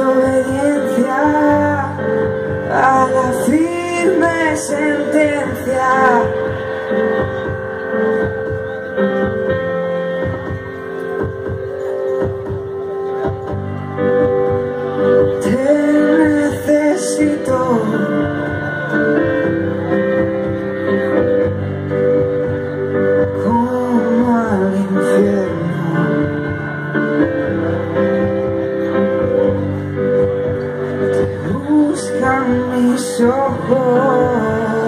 desobediencia a la firme sentencia. Mis ojos.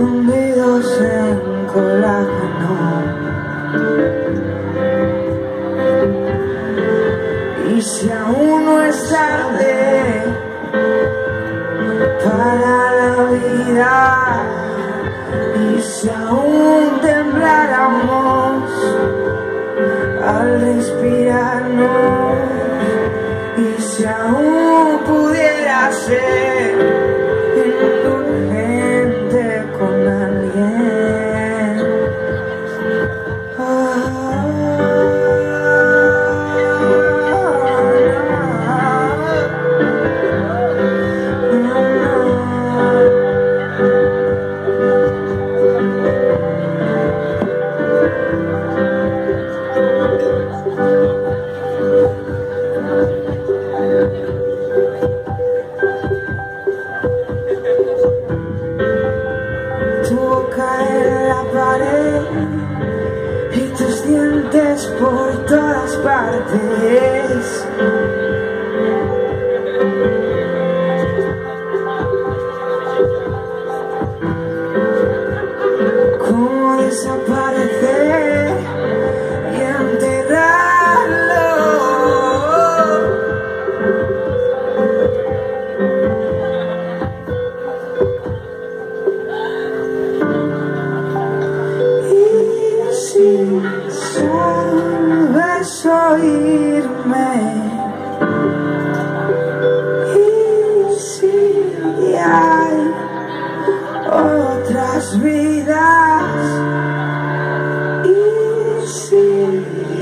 Hundidos en colágeno. Y si aún no es tarde para la vida, y si aún aún pudiera ser y tus dientes por todas partes.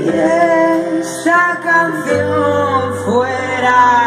si esta canción fuera